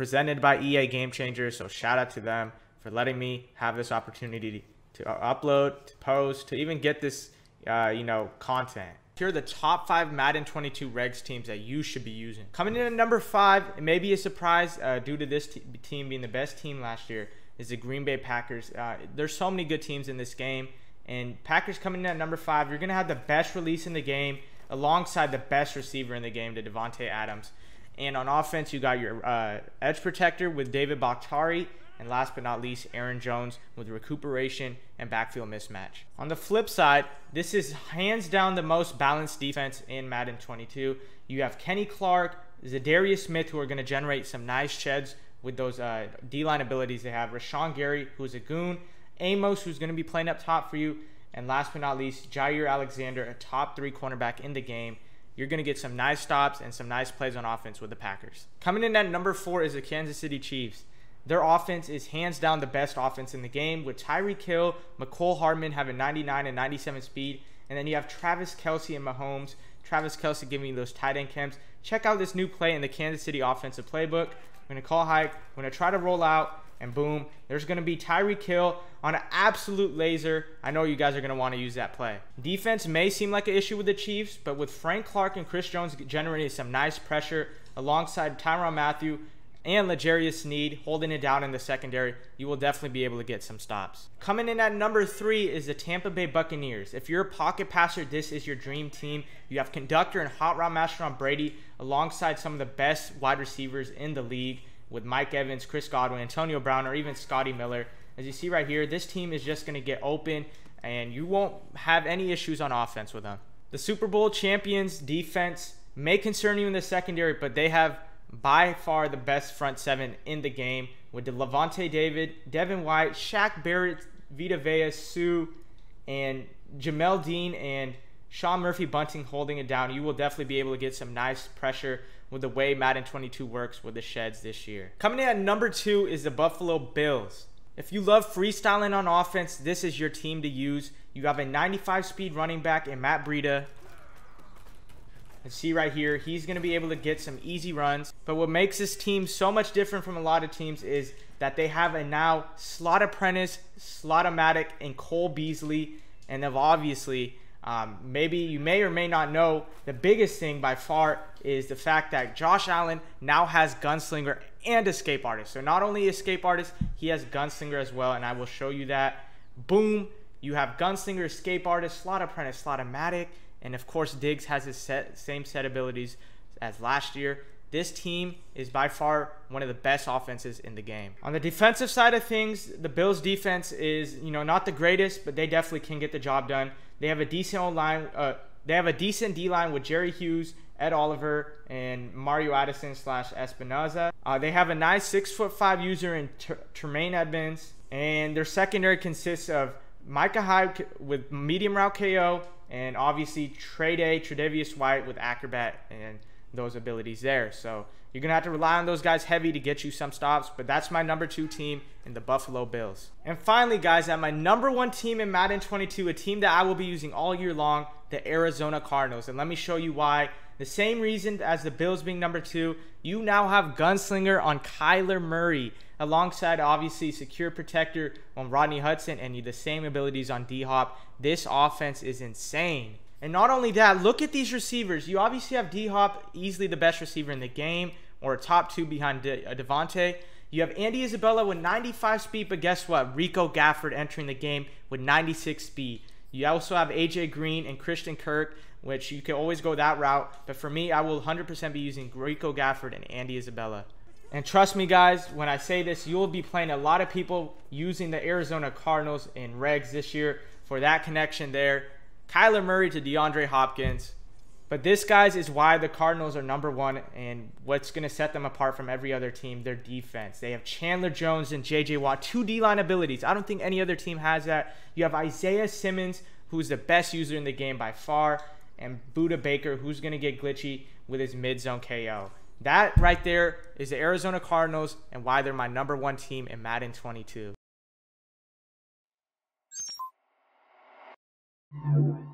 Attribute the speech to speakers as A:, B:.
A: presented by EA Game Changers. So shout out to them for letting me have this opportunity to upload, to post, to even get this, uh, you know, content. Here are the top five Madden 22 regs teams that you should be using. Coming in at number five, it may be a surprise uh, due to this team being the best team last year, is the Green Bay Packers. Uh, there's so many good teams in this game, and Packers coming in at number five, you're going to have the best release in the game alongside the best receiver in the game, the Davante Adams. And on offense, you got your uh, edge protector with David Bakhtiari and last but not least, Aaron Jones with recuperation and backfield mismatch. On the flip side, this is hands down the most balanced defense in Madden 22. You have Kenny Clark, Za'Darius Smith, who are going to generate some nice sheds with those uh, D-line abilities they have. Rashan Gary, who's a goon. Amos, who's going to be playing up top for you. And last but not least, Jaire Alexander, a top three cornerback in the game. You're going to get some nice stops and some nice plays on offense with the Packers. Coming in at number four is the Kansas City Chiefs. Their offense is hands down the best offense in the game with Tyreek Hill, Mecole Hardman having 99 and 97 speed. And then you have Travis Kelce and Mahomes. Travis Kelce giving you those tight end camps. Check out this new play in the Kansas City offensive playbook. Going to call hike. I'm going to try to roll out. And boom, there's going to be Tyreek Hill on an absolute laser. I know you guys are going to want to use that play. Defense may seem like an issue with the Chiefs, but with Frank Clark and Chris Jones generating some nice pressure alongside Tyrann Mathieu and L'Jarius Sneed holding it down in the secondary, you will definitely be able to get some stops. Coming in at number three is the Tampa Bay Buccaneers. If you're a pocket passer, this is your dream team. You have conductor and hot route master on Brady alongside some of the best wide receivers in the league with Mike Evans, Chris Godwin, Antonio Brown, or even Scotty Miller. As you see right here, this team is just going to get open and you won't have any issues on offense with them. The Super Bowl champions defense may concern you in the secondary, but they have by far the best front seven in the game with the Lavonte David, Devin White, Shaq Barrett, Vita Vea, Suh, and Jamel Dean and Sean Murphy Bunting holding it down. You will definitely be able to get some nice pressure with the way Madden 22 works with the sheds this year. Coming in at number two is the Buffalo Bills. If you love freestyling on offense, this is your team to use. You have a 95 speed running back in Matt Breida, and see right here, he's going to be able to get some easy runs. But what makes this team so much different from a lot of teams is that they have a now slot apprentice, slotomatic, and Cole Beasley. And they've obviously, um, maybe you may or may not know, the biggest thing by far is the fact that Josh Allen now has Gunslinger and Escape Artist. So not only Escape Artist, he has Gunslinger as well. And I will show you that. Boom. You have Gunslinger, Escape Artist, Slot Apprentice, Slotomatic, and of course, Diggs has his set, same set abilities as last year. This team is by far one of the best offenses in the game. On the defensive side of things, the Bills' defense is, you know, not the greatest, but they definitely can get the job done. They have a decent line. Uh, they have a decent D line with Jerry Hughes, Ed Oliver, and Mario Addison slash Epenesa. Uh, they have a nice six foot five user in Tremaine Edmunds, and their secondary consists of Micah Hyde with medium route KO, and obviously Trey Day, Tre'Davious White with Acrobat and those abilities there. So you're going to have to rely on those guys heavy to get you some stops, but that's my number two team in the Buffalo Bills. And finally, guys, at my number one team in Madden 22, a team that I will be using all year long, the Arizona Cardinals. And let me show you why. The same reason as the Bills being number two, you now have Gunslinger on Kyler Murray alongside obviously secure protector on Rodney Hudson and you the same abilities on D Hop. This offense is insane. And not only that, look at these receivers. You obviously have D Hop, easily the best receiver in the game, or top two behind De- uh, Davante. You have Andy Isabella with 95 speed, but guess what? Rico Gafford entering the game with 96 speed. You also have AJ Green and Christian Kirk, which you can always go that route. But for me, I will 100% be using Rico Gafford and Andy Isabella. And trust me, guys, when I say this, you will be playing a lot of people using the Arizona Cardinals in regs this year for that connection there. Kyler Murray to DeAndre Hopkins. But this, guys, is why the Cardinals are number one and what's going to set them apart from every other team, their defense. They have Chandler Jones and J.J. Watt, two D-line abilities. I don't think any other team has that. You have Isaiah Simmons, who's the best user in the game by far, and Budda Baker, who's going to get glitchy with his mid-zone KO. That right there is the Arizona Cardinals and why they're my number one team in Madden 22. Thank you.